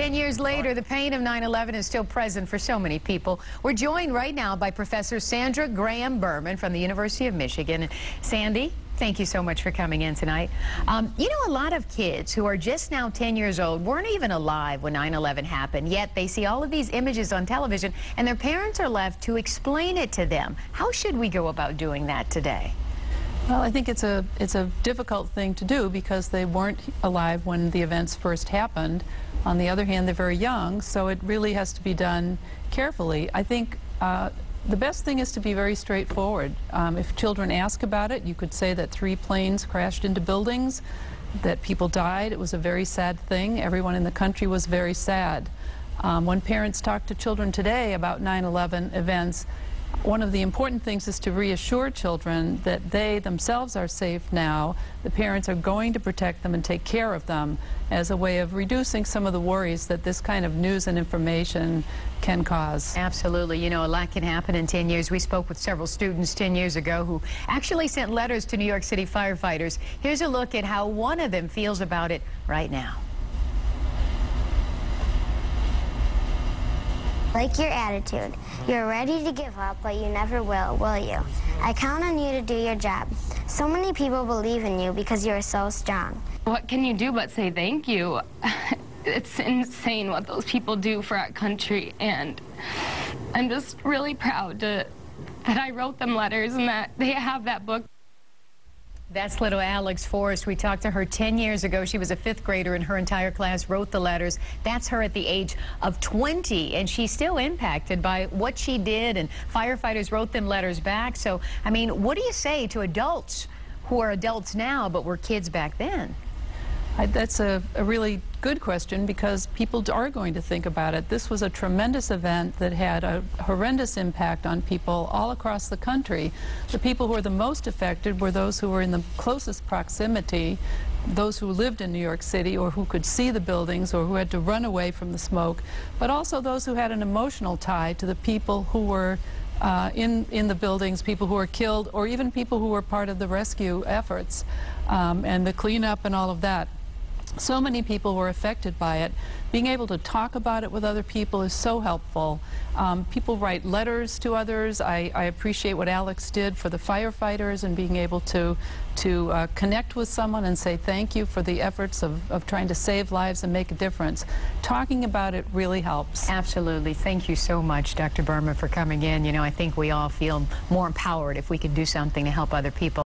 Ten years later, the pain of 9-11 is still present for so many people. We're joined right now by Professor Sandra Graham Bermann from the University of Michigan. Sandy, thank you so much for coming in tonight. Um, you know, a lot of kids who are just now 10 years old weren't even alive when 9-11 happened, yet they see all of these images on television, and their parents are left to explain it to them. How should we go about doing that today? Well, I think it's a it's a difficult thing to do because they weren't alive when the events first happened. On the other hand, they're very young, so it really has to be done carefully. I think uh, the best thing is to be very straightforward. Um, if children ask about it, you could say that three planes crashed into buildings, that people died. It was a very sad thing. Everyone in the country was very sad. Um, when parents talk to children today about 9-11 events, one of the important things is to reassure children that they themselves are safe now. The parents are going to protect them and take care of them as a way of reducing some of the worries that this kind of news and information can cause. Absolutely. You know, a lot can happen in 10 years. We spoke with several students 10 years ago who actually sent letters to New York City firefighters. Here's a look at how one of them feels about it right now. Like your attitude. You're ready to give up, but you never will, will you? I count on you to do your job. So many people believe in you because you are so strong. What can you do but say thank you? it's insane what those people do for our country, and I'm just really proud to, that I wrote them letters and that they have that book. That's little Alex Forrest. We talked to her 10 years ago. She was a fifth grader and her entire class wrote the letters. That's her at the age of 20 and she's still impacted by what she did and firefighters wrote them letters back. So, I mean, what do you say to adults who are adults now but were kids back then? I, that's a, a, really good question because people are going to think about it. This was a tremendous event that had a horrendous impact on people all across the country. The people who were the most affected were those who were in the closest proximity, those who lived in New York City or who could see the buildings or who had to run away from the smoke, but also those who had an emotional tie to the people who were uh, in, in the buildings, people who were killed, or even people who were part of the rescue efforts um, and the cleanup and all of that. So many people were affected by it. Being able to talk about it with other people is so helpful. Um, people write letters to others. I, I, appreciate what Alex did for the firefighters and being able to, to uh, connect with someone and say thank you for the efforts of, of trying to save lives and make a difference. Talking about it really helps. Absolutely. Thank you so much, Dr. Bermann, for coming in. You know, I think we all feel more empowered if we can do something to help other people.